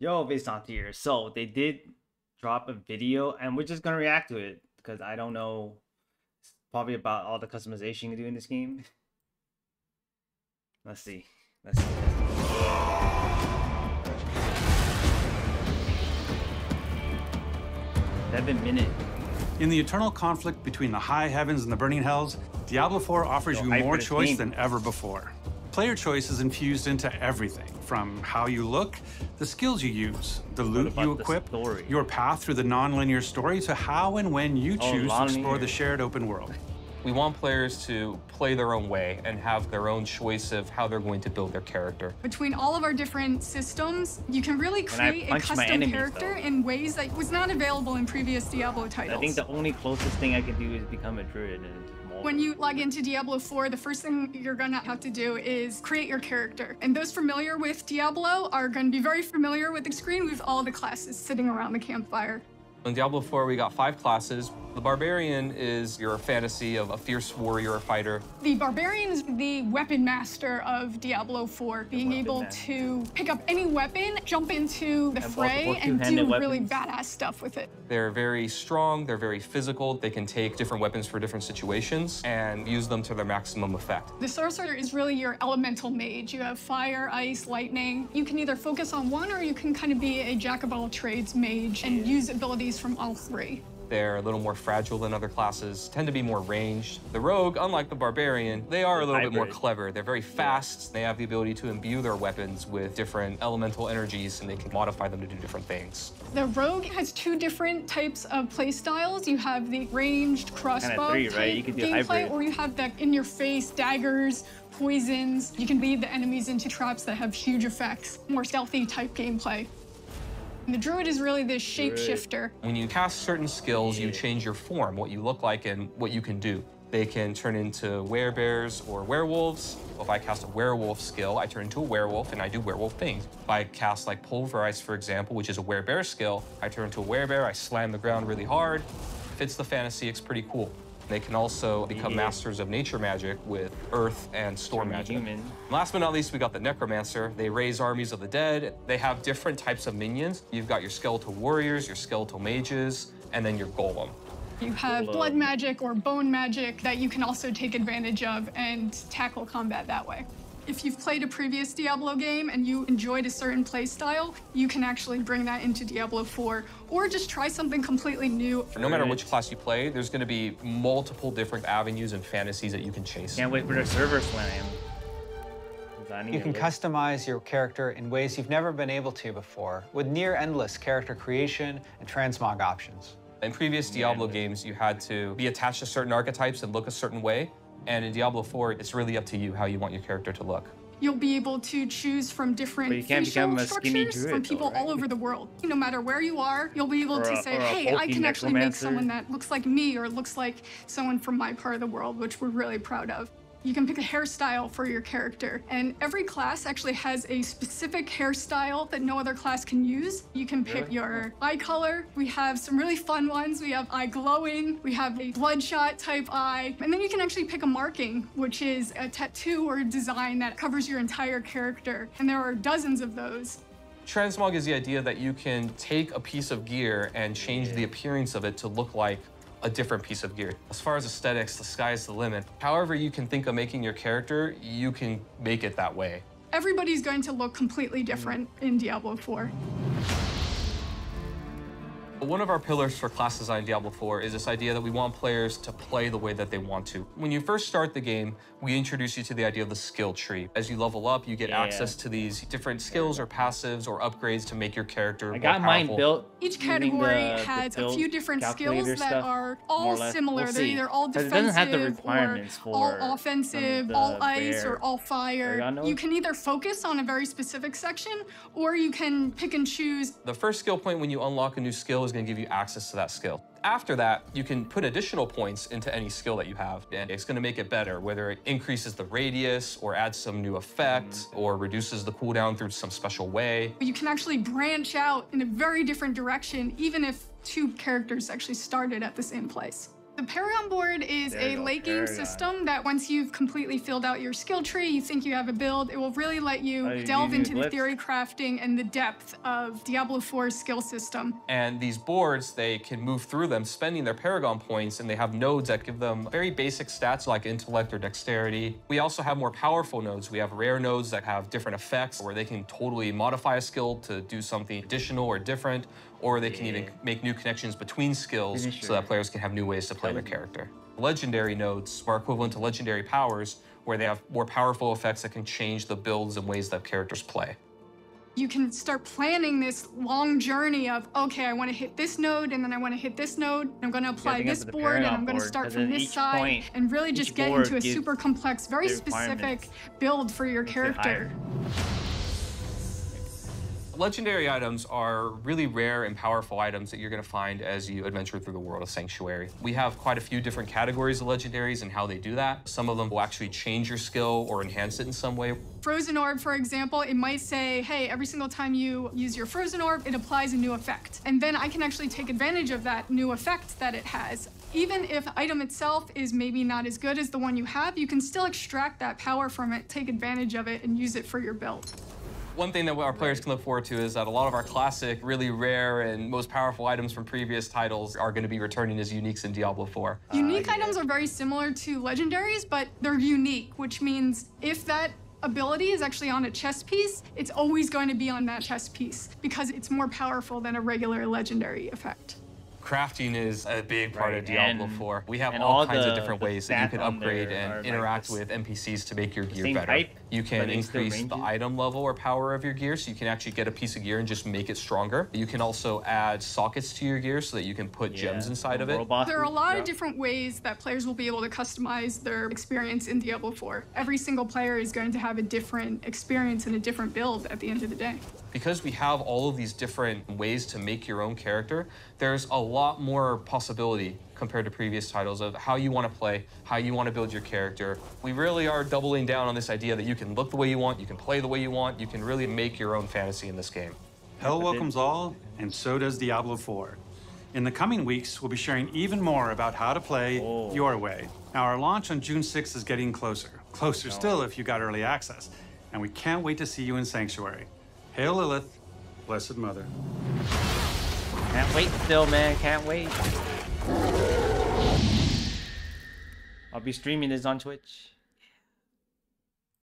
Yo, Vinsonte here. So they did drop a video, and we're just gonna react to it because I don't know it's probably about all the customization you can do in this game. Let's see. Let's see. Seven minute. In the eternal conflict between the high heavens and the burning hells, Diablo 4 offers Yo, you more choice game. than ever before. Player choice is infused into everything, from how you look, the skills you use, the loot you equip, story? your path through the non-linear story, to how and when you Oh, choose to explore the shared open world. We want players to play their own way and have their own choice of how they're going to build their character. Between all of our different systems, you can really create a custom enemies, character though. in ways that was not available in previous Diablo titles. I think the only closest thing I can do is become a druid and when you log into Diablo 4, the first thing you're gonna have to do is create your character. And those familiar with Diablo are gonna be very familiar with the screen with all the classes sitting around the campfire. In Diablo 4, we got five classes. The Barbarian is your fantasy of a fierce warrior or fighter. The Barbarian is the weapon master of Diablo 4, being able master. to pick up any weapon, jump into the And fray, and do two-handed really badass stuff with it. They're very strong, they're very physical, they can take different weapons for different situations and use them to their maximum effect. The sorcerer is really your elemental mage. You have fire, ice, lightning. You can either focus on one or you can kind of be a jack of all trades mage and use abilities from all three. They're a little more fragile than other classes, tend to be more ranged. The rogue, unlike the barbarian, they are a little bit more clever. They're very fast. They have the ability to imbue their weapons with different elemental energies and they can modify them to do different things. The rogue has two different types of play styles. You have the ranged crossbow three, right? type You can do gameplay, hybrid. or you have the in-your-face daggers, poisons. You can lead the enemies into traps that have huge effects. More stealthy type gameplay. The druid is really this shapeshifter. When you cast certain skills, you change your form, what you look like and what you can do. They can turn into werebears or werewolves. If I cast a werewolf skill, I turn into a werewolf and I do werewolf things. If I cast like pulverize, for example, which is a werebear skill, I turn into a werebear, I slam the ground really hard. Fits the fantasy, it's pretty cool. They can also become Yeah. masters of nature magic with earth and storm magic. human. Last but not least, we got the Necromancer. They raise armies of the dead. They have different types of minions. You've got your skeletal warriors, your skeletal mages, and then your golem. You have Cool. blood magic or bone magic that you can also take advantage of and tackle combat that way. If you've played a previous Diablo game and you enjoyed a certain playstyle, you can actually bring that into Diablo 4 or just try something completely new. No matter which class you play, there's going to be multiple different avenues and fantasies that you can chase. Can't wait for the server slam. 'Cause I You can customize your character in ways you've never been able to before, with near endless character creation and transmog options. In previous Diablo games, you had to be attached to certain archetypes and look a certain way. And in Diablo 4, it's really up to you how you want your character to look. You'll be able to choose from different But you can't facial become a structures druid, from though, people all over the world. No matter where you are, you'll be able Or to a- say, hey, I can actually make someone that looks like me or looks like someone from my part of the world, which we're really proud of. You can pick a hairstyle for your character, and every class actually has a specific hairstyle that no other class can use. You can pick Really? your eye color. We have some really fun ones. We have eye glowing, we have a bloodshot type eye, and then you can actually pick a marking, which is a tattoo or a design that covers your entire character. And there are dozens of those. Transmog is the idea that you can take a piece of gear and change the appearance of it to look like a different piece of gear. As far as aesthetics, the sky's the limit. However you can think of making your character, you can make it that way. Everybody's going to look completely different in Diablo 4. One of our pillars for class design in Diablo 4 is this idea that we want players to play the way that they want to. When you first start the game, we introduce you to the idea of the skill tree. As you level up, you get Yeah. access to these different skills or passives or upgrades to make your character I more got mine built. Each category the- the has a few different calculator skills that stuff, are all similar. We'll They're see. either all 'Cause defensive it doesn't have the requirements or all for offensive, of all the ice, or all fire. You can either focus on a very specific section, or you can pick and choose. The first skill point when you unlock a new skill is going to give you access to that skill. After that, you can put additional points into any skill that you have, and it's going to make it better, whether it increases the radius or adds some new effect mm. or reduces the cooldown through some special way. You can actually branch out in a very different direction, even if two characters actually started at the same place. The Paragon board is a go, late game system that once you've completely filled out your skill tree, you think you have a build, it will really let you you delve into the theory crafting and the depth of Diablo 4's skill system. And these boards, they can move through them spending their Paragon points, and they have nodes that give them very basic stats like intellect or dexterity. We also have more powerful nodes. We have rare nodes that have different effects where they can totally modify a skill to do something additional or different, or they can even make new connections between skills so that players can have new ways to play their character. Legendary nodes are equivalent to legendary powers, where they have more powerful effects that can change the builds and ways that characters play. You can start planning this long journey of, okay, I want to hit this node and then I want to hit this node. I'm going to apply think this board and I'm going to start from this side point- and really just get into a super complex, very specific build for your Bit character. Legendary items are really rare and powerful items that you're going to find as you adventure through the world of Sanctuary. We have quite a few different categories of legendaries and how they do that. Some of them will actually change your skill or enhance it in some way. Frozen Orb, for example, it might say, hey, every single time you use your Frozen Orb, it applies a new effect. And then I can actually take advantage of that new effect that it has. Even if the item itself is maybe not as good as the one you have, you can still extract that power from it, take advantage of it, and use it for your build. One thing that our players can look forward to is that a lot of our classic, really rare, and most powerful items from previous titles are going to be returning as uniques in Diablo 4. Uh, unique yeah. items are very similar to legendaries, but they're unique, which means if that ability is actually on a chess piece, it's always going to be on that chess piece because it's more powerful than a regular legendary effect. Crafting is a big part Right, of Diablo and- 4. We have all, all kinds of different ways that you can upgrade and interact this- with NPCs to make your gear better. type, you can increase the range it. item level or power of your gear, so you can actually get a piece of gear and just make it stronger. You can also add sockets to your gear so that you can put gems inside of it. There are a lot yeah. of different ways that players will be able to customize their experience in Diablo 4. Every single player is going to have a different experience and a different build at the end of the day. Because we have all of these different ways to make your own character, there's a lot more possibility compared to previous titles of how you want to play, how you want to build your character. We really are doubling down on this idea that you can look the way you want, you can play the way you want, you can really make your own fantasy in this game. Hell welcomes all, and so does Diablo 4. In the coming weeks, we'll be sharing even more about how to play Oh. your way. Now, our launch on June 6th is getting closer. Closer still if you got early access. And we can't wait to see you in Sanctuary. Hail Lilith, Blessed Mother. Can't wait still, man. Can't wait. I'll be streaming this on Twitch.